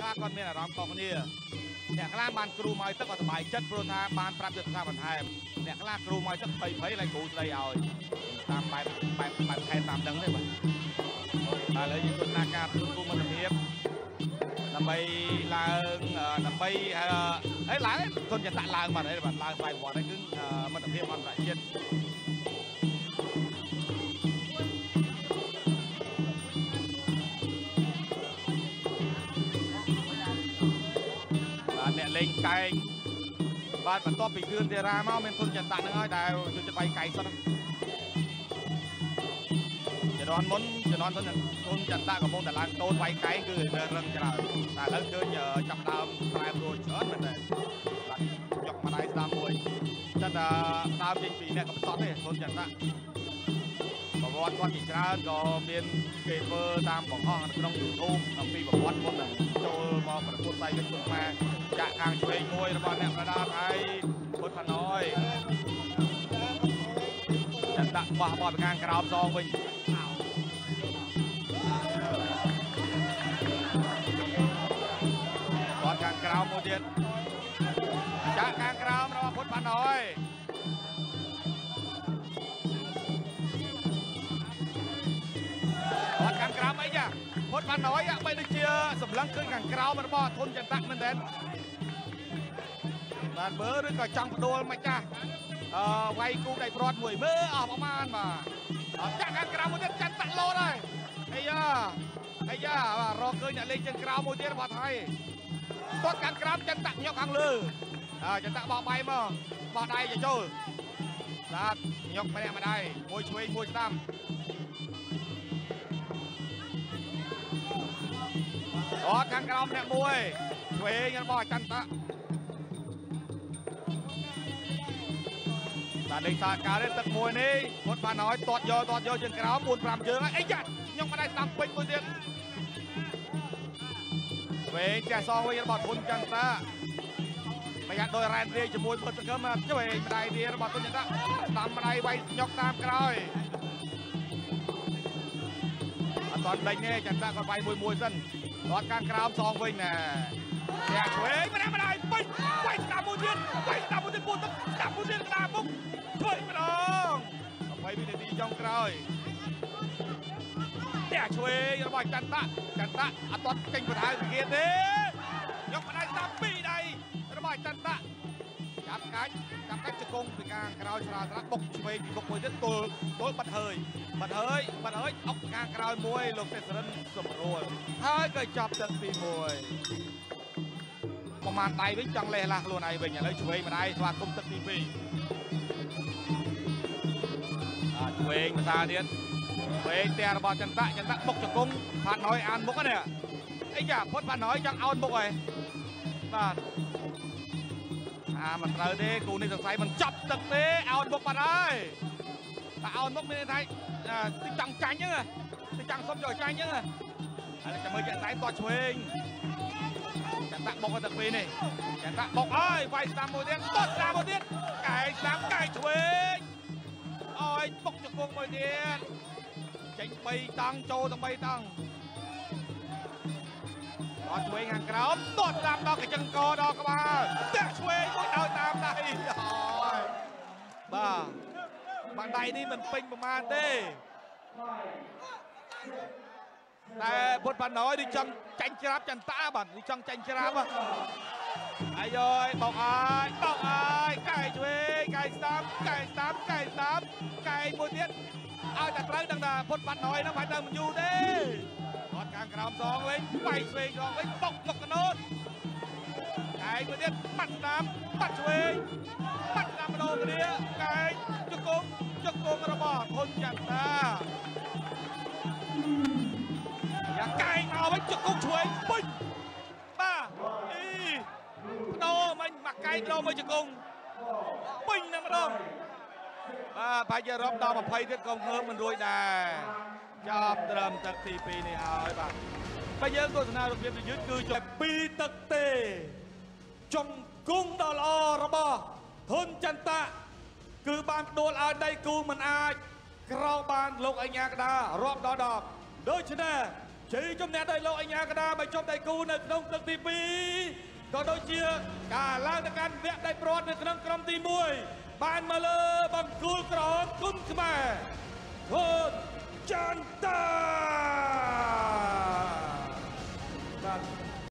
ខ្លះគាត់មានអារម្មណ៍ខុសគ្នាអ្នកខ្លះបានគ្រូមកទឹកក៏សប្បាយចិត្តព្រោះថាបានប្រាប់យុទ្ធសាស្ត្របន្ថែមអ្នកខ្លះគ្រូមកទឹកភ័យភ័យឡើងគ្រូស្ដីឲ្យតាមបែបបែបបែបខែតាមដឹងទេបាទតែឥឡូវយើងធ្វើការការព្រឹកគូមិត្តភាពដើម្បីឡើងដើម្បីហើយឡើងទុនចតឡើងបាទហើយបាទឡើងស្វ័យប្រវត្តិហ្នឹងគឺមិត្តភាពអន្តរជាតិ លេងកែងបាទបន្ទាប់ពីគ្រឿងទេរ៉ាមកមានទុនចន្ទៈនឹងហើយដែលជួយចិត្តបាយកែងសុទ្ធជំនាន់មុនជំនាន់ទុនទុនចន្ទៈកំពុងតែឡើងតូនបាយកែងគឺរឹងច្រើនតែឥឡូវឃើញចាប់ដើមប្រែប្រួលច្រើនមែនទេបាទយកម្ដាយស្ដាំមួយចិត្តដើមចេញពីអ្នកកំសត់ទេទុនចន្ទៈប្រវត្តិគាត់ជាច្រើនក៏មានគេធ្វើតាមបង្ហោះនៅក្នុង YouTube អំពីប្រវត្តិ បោះបោះពីខាងក្រោមសងវិញគាត់ខាងក្រោមមួយទៀតចាក់ខាងក្រោមរបស់ពុតផាណយគាត់ខាងក្រោមអីចាពុតផាណយបីដូចជាសម្លឹងឃើញខាងក្រោមរបស់ធុនចន្ទៈមែនទេបាទមើលឬក៏ចង់បដួលមិនចាស់ អឺវាយគូដៃព្រាត់មួយមើលអស់ប្រមាណបាទអត់ចាក់ខាងក្រៅមួយទៀតចាន់តាក់លោតហើយអាយ៉ាអាយ៉ាបាទរកឃើញអ្នកលេងជើងក្រៅមួយទៀតរបស់ថៃគាត់កាន់ក្រៅចាន់តាក់ញុកខាងលើអើចាន់តាក់បោះបាយមកបោះដៃទៅចូលបាទញុកម្នាក់ម្ដាយមួយឆ្វេងមួយស្ដាំអត់ខាងក្រៅម្នាក់មួយឆ្វេងរបស់ចន្ទតា បាទលេខសាការទេទឹកមួយនេះគាត់បានឲ្យទាត់យកទាត់យកជើងក្រោម4 5ជើងហើយអីយ៉ាខ្ញុំមិនដែរស្ដាំពេញមួយទៀតវែងចាស់សងវិញរបស់ធុនចន្ទតាប្រយ័ត្នដោយរ៉ែនរាយជាមួយពុតសង្ឃឹមជួយម្ដាយវារបស់ធុនចន្ទតាស្ដាំម្ដាយវាយញុកតាមក្រោយ អត់តដេញទេចន្ទតាគាត់វាយមួយមួយសិនគាត់កាងក្រោមសងវិញណាអ្នកឆ្វេងម្នាក់ម្ដាយពេញវាយស្ដាំមួយទៀតវាយស្ដាំមួយទៀតពូទឹកស្ដាំមួយទៀតក្តារមុខធ្វើម្ដង20វិនាទីចុងក្រោយតែឆ្វេងរបស់ចន្ទៈចន្ទៈអត់ទាន់ចេញបណ្ដាលវិគៀនទេយកម្ដាយស្ដាំពីរដៃរបស់ចន្ទៈ ចាប់កាច់ចាប់កាច់ជង្គង់ពីខាងក្រោយស្រាលស្រាលបុកឆ្វេងពីបុកមួយទៀតទល់ទល់បាត់ហើយបាត់ហើយបាត់ហើយអុកខាងក្រោយមួយលោកទេសរិនសម្រួលហើយក៏ចាប់ទឹកទី1ប្រហែលដៃវិញចង់លេះឡាស់ខ្លួនឯងវិញឥឡូវឆ្វេងម្ដាយស្វាគមន៍ទឹកទី2អាឆ្វេងភាសាទៀតឆ្វេងតែរបស់ចន្ទៈចន្ទៈបុកជង្គង់ផាត់ណយអានមុខនេះអីយ៉ាផុតផាត់ណយចង់អោនមុខហើយបាទ អាមិនត្រូវទេគូនេះសង្ស័យមិនចាប់ទឹកទេអោនមុខបាត់ហើយតែអោនមុខមានន័យថាទីចង់ចាញ់ហ្នឹងទីចង់សុំយកចាញ់ហ្នឹងឥឡូវចាំមើលចាក់តែតឆ្វេងចាក់បុកទៅពេលនេះចាក់បុកហើយវាយស្ដាំមួយទៀតតស្ដាំមួយទៀតកែស្ដាំកែឆ្វេងអើយបុកជង្គង់មួយទៀតចេញ3តង់ចូលទៅ3តង់អត់ឆ្វេងខាងក្រោមតស្ដាំដល់កញ្ចឹងកដល់ក្បាលតាក់ឆ្វេង បាទបាក់ដៃនេះមិនពេញប្រមាណទេតែពុតបាណយនេះចង់ចាញ់ច្រាប់ចន្តាបាទនេះចង់ចាញ់ច្រាប់អាយយបោកអើយបោកអើយកែឆ្វេងកែស្ដាំកែស្ដាំកែស្ដាំកែមួយទៀតឲ្យតែត្រូវដឹងថាពុតបាណយហ្នឹងមិនទៅមិនយូរទេអត់ខាងក្រោមសងវិញបែកឆ្វេងសងវិញបុកមុខកណូត កែមួយទៀតបាត់ស្ដាំបាត់ឆ្វេងបាត់ស្ដាំម្ដងគ្នាកែជង្គង់ជង្គង់របស់ធុនចន្ទតាយ៉ាកែងមកវិញជង្គង់ឆ្វេងពេញបាទអីបដូរមិញមកកែងបដូរមកជង្គង់ពេញនឹងម្ដងបាទប្រហែលជារំដល់20ទៀតក៏ងើបមិនរួចដែរចាប់ត្រឹមទឹកទី2នេះហើយបាទបើយើងទស្សនារបៀបយឺតគឺចាប់ពីទឹកទេ ជង្គង់ដ៏ល្អរបស់ហ៊ុនចន្ទៈគឺបានផ្ដួលឲ្យដៃគូមិនអាចក្រោបបានលោកអញ្ញាកដារាប់ដល់10ដូច្នេះជ័យជំនះដោយលោកអញ្ញាកដាបញ្ចប់ដៃគូនៅក្នុងទឹកទី2ក៏ដូចជាការឡើងទៅកាន់វគ្គដៃព្រាត់នៅក្នុងក្រុមទី1បានមកលើបង្គោលក្រហមគុណខ្មែរហ៊ុនចន្ទៈ